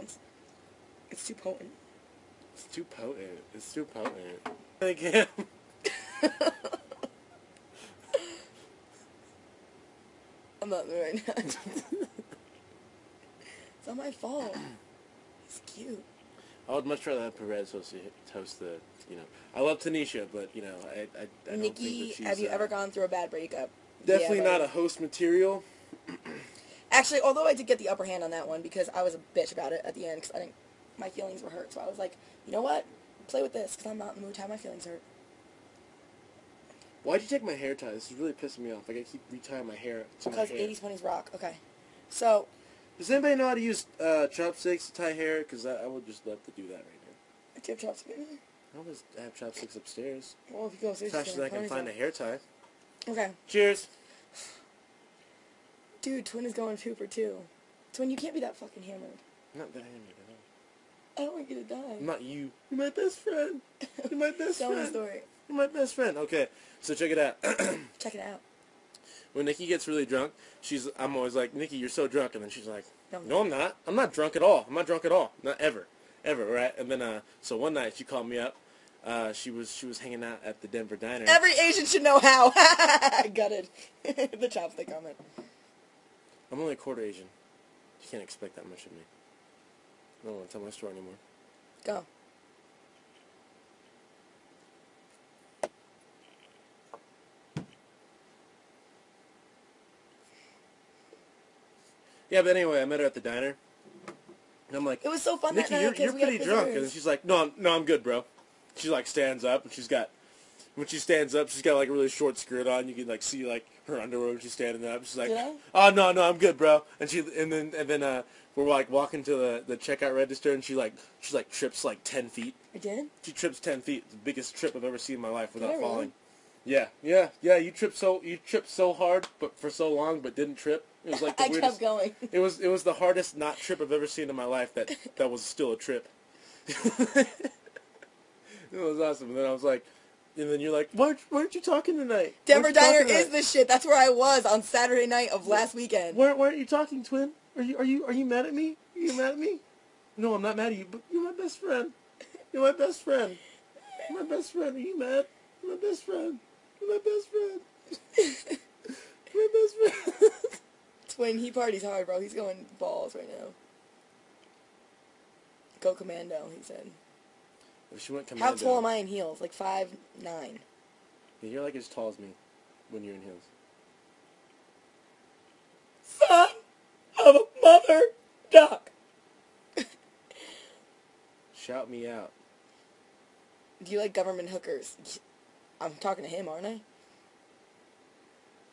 once. It's too potent. It's too potent. It's too potent. I can't. I'm not in the right now. it's not my fault. He's cute. I would much rather have Perez host the, host the you know. I love Tanisha, but you know, I I, I don't Nikki, think that she's, have you uh, ever gone through a bad breakup? Definitely Yeah, not a host material. Actually, although I did get the upper hand on that one because I was a bitch about it at the end because I didn't, my feelings were hurt. So I was like, you know what? Play with this because I'm not in the mood to have my feelings hurt. Why'd you take my hair tie? This is really pissing me off. Like I keep retying my hair to my Because hair. 80s 20s rock. Okay. So, Does anybody know how to use uh, chopsticks to tie hair? Because I, I would just love to do that right now. do you have chopsticks? I always have chopsticks upstairs. Well, if you go upstairs, as I can find a hair tie. Okay. Cheers. Dude, Twin is going two for two. Twin, you can't be that fucking hammered. I'm not that hammered at all. I don't want you to die. I'm not you. You're my best friend. You're my best Tell me the friend. story. You're my best friend. Okay, so check it out. Check it out. when Nikki gets really drunk, she's I'm always like, Nikki, you're so drunk, and then she's like, No. No, I'm not. I'm not drunk at all. I'm not drunk at all. Not ever, ever. Right? And then uh, so one night she called me up. Uh, she was she was hanging out at the Denver diner. Every Asian should know how. I gutted. the chopstick comment. I'm only a quarter Asian. You can't expect that much of me. I don't want to tell my story anymore. Go. Yeah, but anyway, I met her at the diner. And I'm like, It was so fun Nikki, that night you're, 'cause you're we had pretty drunk. And she's like, no, I'm, no, I'm good, bro. She like stands up and she's got, when she stands up, she's got like a really short skirt on. You can like see like her underwear when she's standing up. She's like, I? oh no, no, I'm good, bro. And she and then and then uh, we're like walking to the the checkout register and she like she like trips like ten feet. I did? She trips ten feet. The biggest trip I've ever seen in my life without really? falling. Yeah, yeah, yeah. You tripped so you tripped so hard, but for so long, but didn't trip. It was like the I weirdest. kept going. It was it was the hardest not trip I've ever seen in my life. That that was still a trip. it was awesome. And then I was like, and then you're like, why aren't, why aren't you talking tonight? Denver Diner is tonight? the shit. That's where I was on Saturday night of last weekend. Why, why aren't you talking, twin? Are you are you are you mad at me? Are you mad at me? No, I'm not mad at you. But you're my best friend. You're my best friend. You're my best friend. Are you mad? You're my best friend. You're my best friend. You're my best friend. Twin, he parties hard, bro. He's going balls right now. Go commando, he said. If she went How tall am I in heels? Like five nine. Yeah, You're like as tall as me when you're in heels. Son of a mother duck. Shout me out. Do you like government hookers? I'm talking to him, aren't I?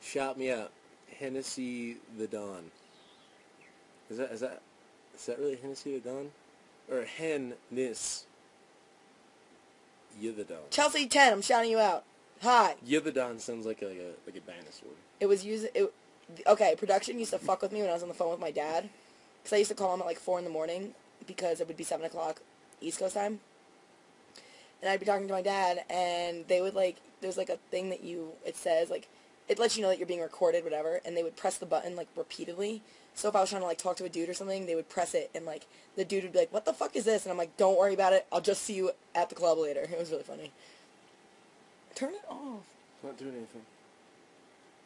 Shout me out. Hennessy the Don. Is that is that is that really Hennessy the Don? Or Hennis You the Don. Chelsea 10, I'm shouting you out. Hi. You the Don sounds like a like a, like a dinosaur. It was using it. Okay, production used to fuck with me when I was on the phone with my dad, because I used to call him at like four in the morning because it would be seven o'clock East Coast time, and I'd be talking to my dad, and they would like there's like a thing that you it says like it lets you know that you're being recorded, whatever, and they would press the button like repeatedly. So if I was trying to like talk to a dude or something, they would press it, and like the dude would be like, "What the fuck is this?" And I'm like, "Don't worry about it. I'll just see you at the club later." It was really funny. Turn it off. It's not doing anything.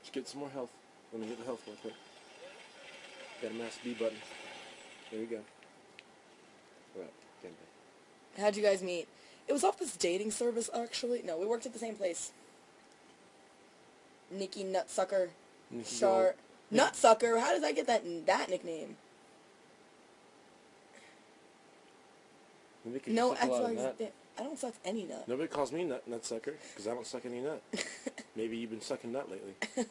Just get some more health. Let me get the health real quick. Got a mass B button. There you go. Right. Can't. How'd you guys meet? It was off this dating service, actually. No, we worked at the same place. Nikki Nutsucker. Nikki Char. Nutsucker? How does I get that that nickname? Maybe 'cause you No, suck a lot of actually. I don't suck any nut. Nobody calls me nut nut sucker because I don't suck any nut. maybe you've been sucking nut lately.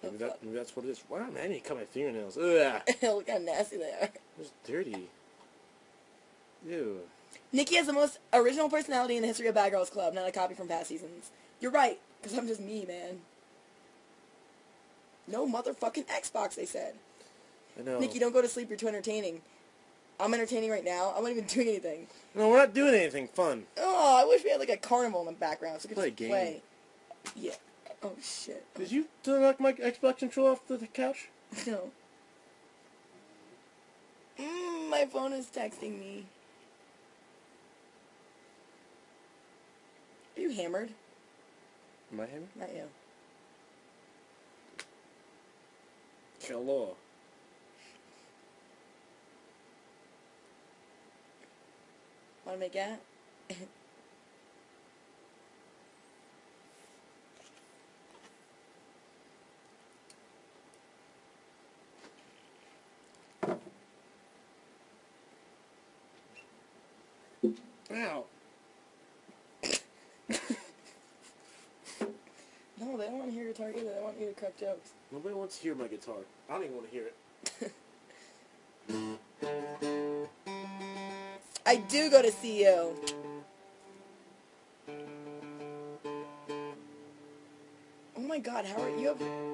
Oh, maybe, Oh, that, maybe that's what it is. Why don't I need to cut my fingernails? Ugh, Look how nasty they are. it's dirty. Ew. Nikki has the most original personality in the history of Bad Girls Club, not a copy from past seasons. You're right, because I'm just me, man. No motherfucking Xbox, they said. I know. Nikki, don't go to sleep, you're too entertaining. I'm entertaining right now. I'm not even doing anything. No, we're not doing anything fun. Oh, I wish we had like a carnival in the background so we could Play a game. play. Yeah. Oh shit. Did you knock my Xbox controller off the couch? No. Mm. My phone is texting me. Are you hammered? Am I hammered? Not you. Hello. Want to make out? Ow. They don't want to hear guitar either. They want you to crack jokes. Nobody wants to hear my guitar. I don't even want to hear it. I do go to see you. Oh my god, how are you? Have,